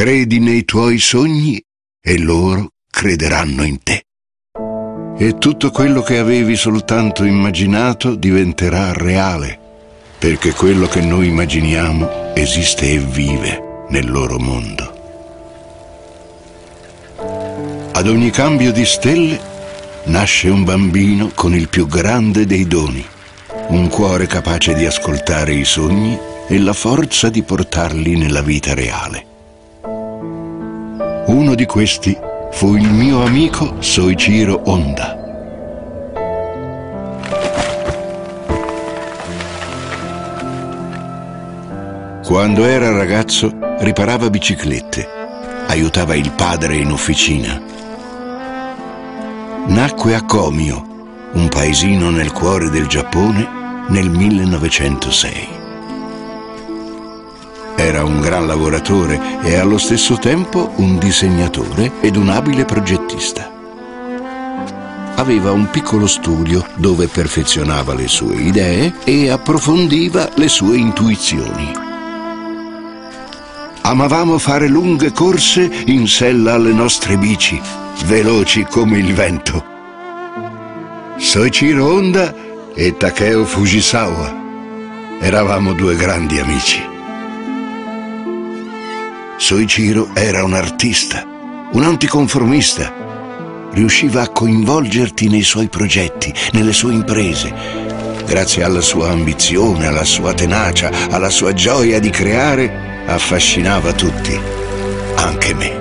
Credi nei tuoi sogni e loro crederanno in te. E tutto quello che avevi soltanto immaginato diventerà reale, perché quello che noi immaginiamo esiste e vive nel loro mondo. Ad ogni cambio di stelle nasce un bambino con il più grande dei doni, un cuore capace di ascoltare i sogni e la forza di portarli nella vita reale. Uno di questi fu il mio amico Soichiro Honda. Quando era ragazzo riparava biciclette, aiutava il padre in officina. Nacque a Komio, un paesino nel cuore del Giappone, nel 1906. Era un gran lavoratore e allo stesso tempo un disegnatore ed un abile progettista. Aveva un piccolo studio dove perfezionava le sue idee e approfondiva le sue intuizioni. Amavamo fare lunghe corse in sella alle nostre bici, veloci come il vento. Soichiro Honda e Takeo Fujisawa eravamo due grandi amici. Soichiro era un artista, un anticonformista. Riusciva a coinvolgerti nei suoi progetti, nelle sue imprese. Grazie alla sua ambizione, alla sua tenacia, alla sua gioia di creare, affascinava tutti, anche me.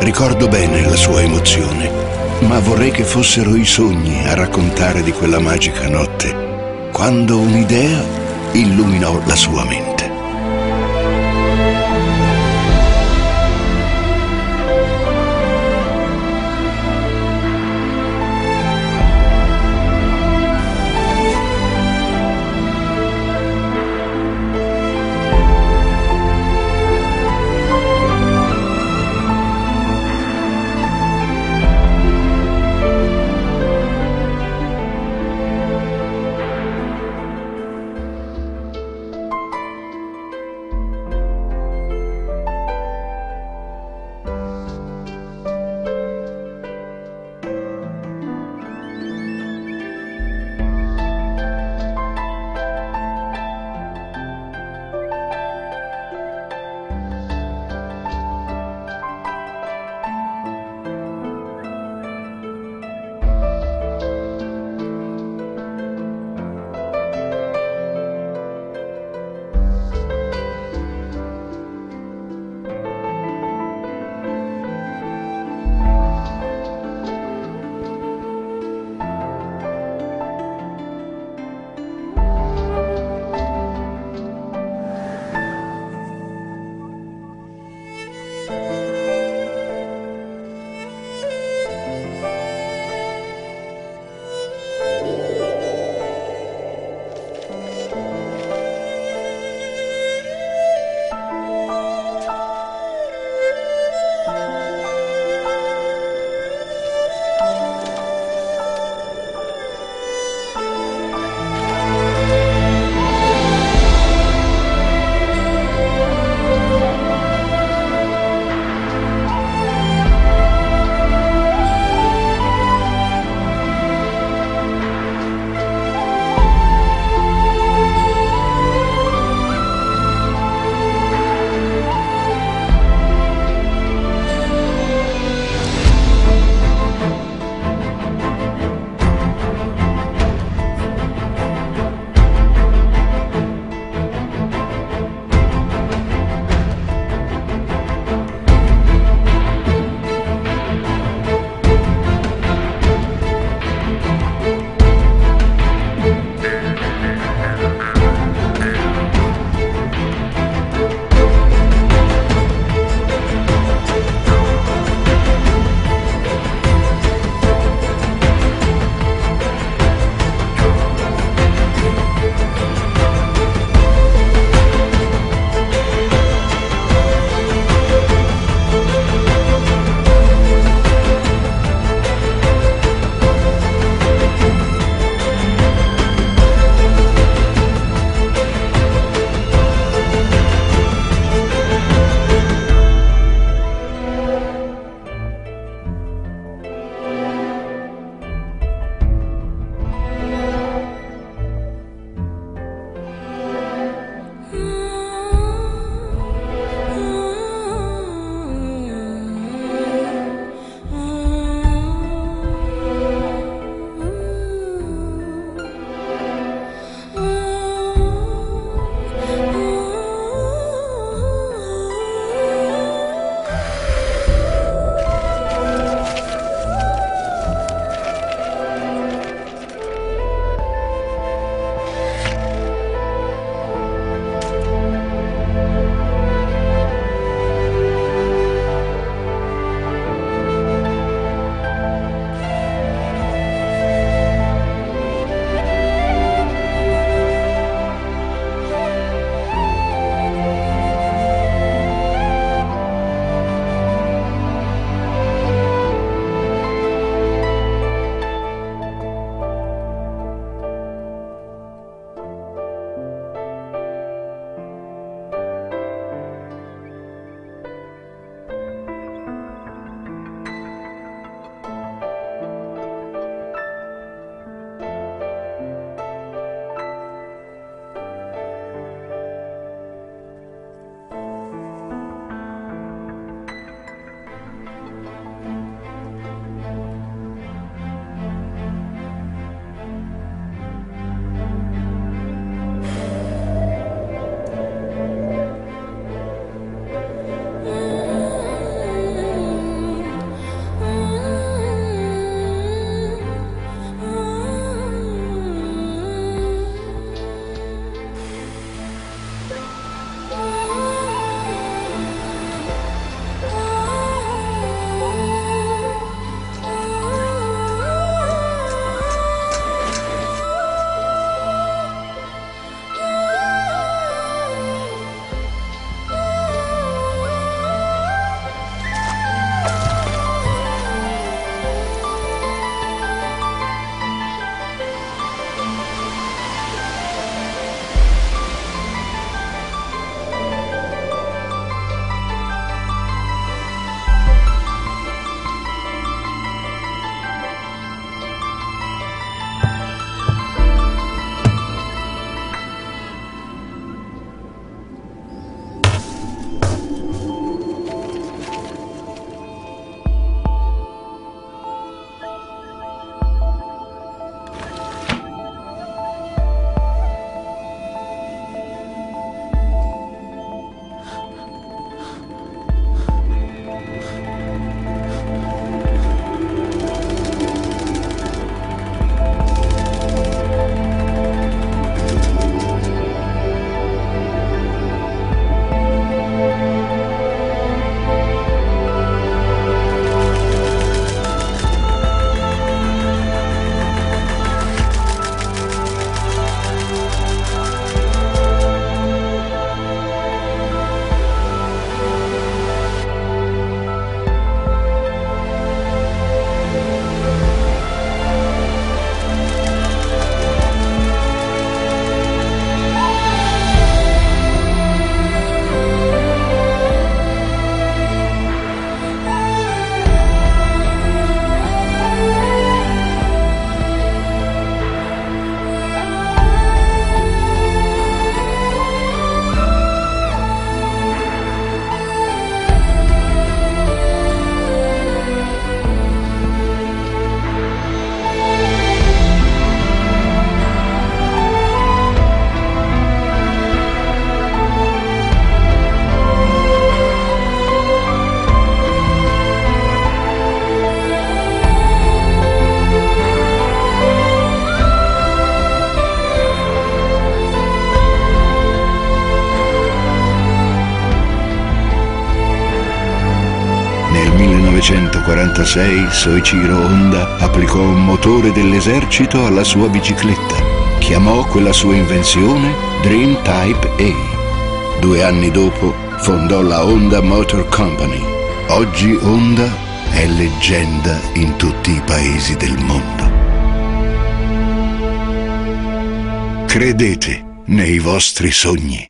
Ricordo bene la sua emozione ma vorrei che fossero i sogni a raccontare di quella magica notte, quando un'idea illuminò la sua mente. 1946 Soichiro Honda applicò un motore dell'esercito alla sua bicicletta. Chiamò quella sua invenzione Dream Type A. Due anni dopo fondò la Honda Motor Company. Oggi Honda è leggenda in tutti i paesi del mondo. Credete nei vostri sogni.